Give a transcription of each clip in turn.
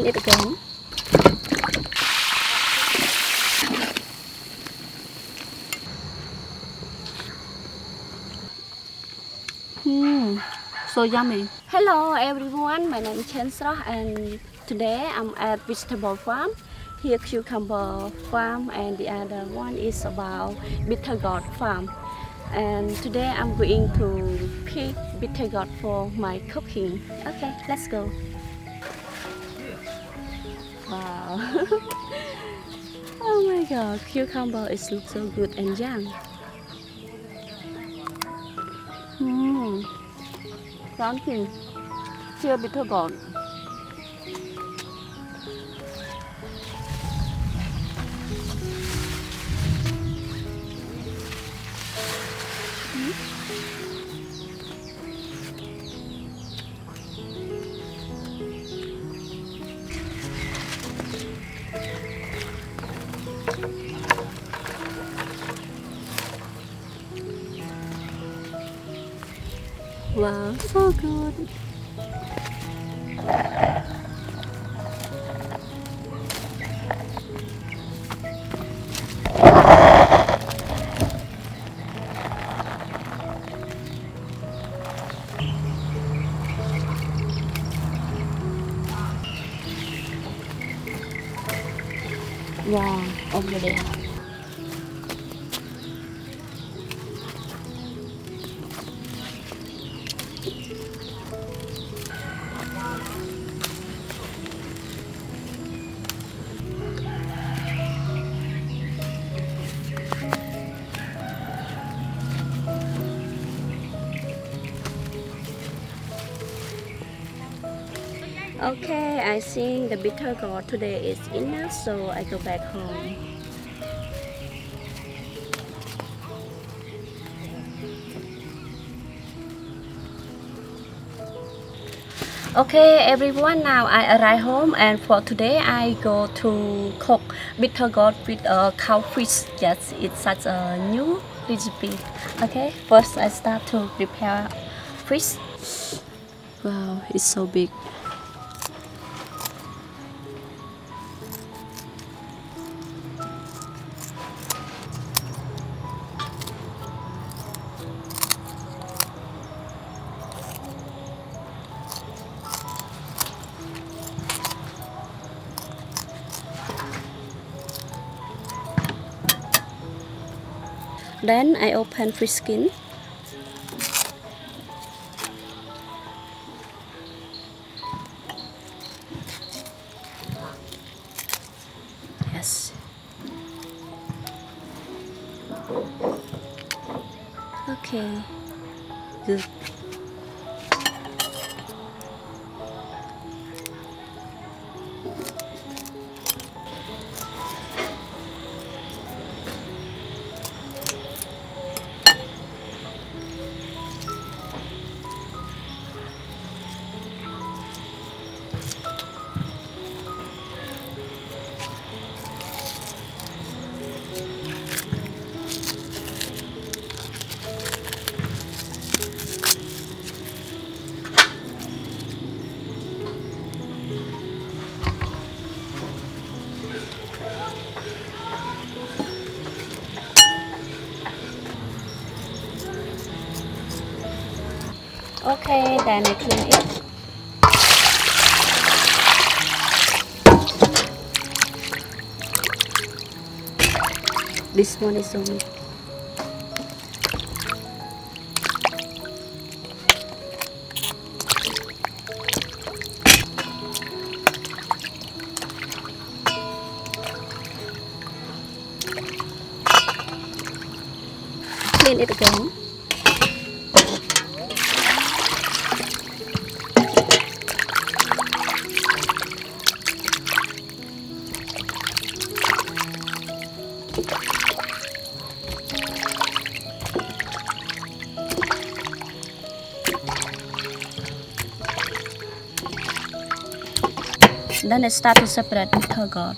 Again. Hmm, so yummy. Hello everyone, my name is Chensra and today I'm at vegetable farm. Here cucumber farm and the other one is about bitter gourd farm. And today I'm going to pick bitter gourd for my cooking. Okay, let's go. Oh my god, cucumber is look so good and young. Hmm. Something. Chưa bitter gourd. Wow, so good. Wow, over there. Okay, I think the bitter gourd today is enough, so I go back home. Okay everyone, now I arrive home and for today I go to cook bitter gourd with a cow fish. Yes, it's such a new recipe. Okay, first I start to prepare fish. Wow, it's so big. Then I open fish skin. Yes. Okay. Good. Okay, then I clean it. This one is on Clean it again. Then I start to separate with her god.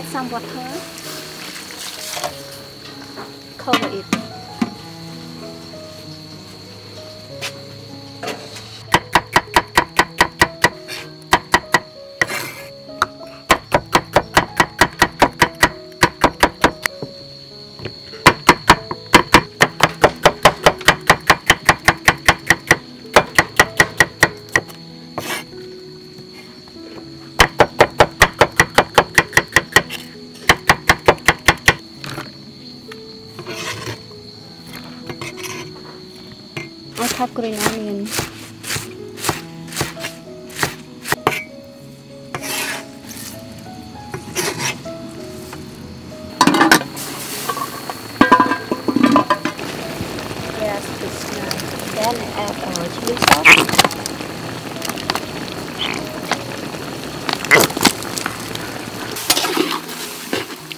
Add some water cover it. I cut green onion. Then add chili sauce.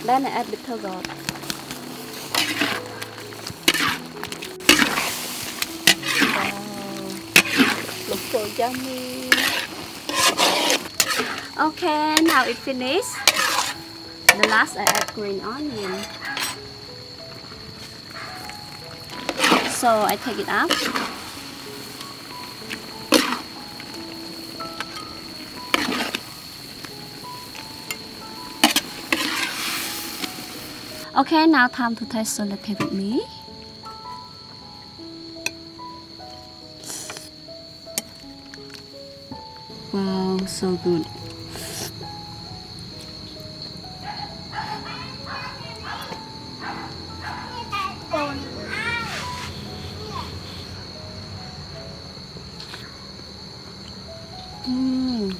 Then add bitter gourd. So yummy. Okay, now it finished. The last I add green onion. So I take it up. Okay, now time to taste so let's with me. Wow, so good. Mm.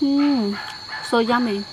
Mm. So yummy.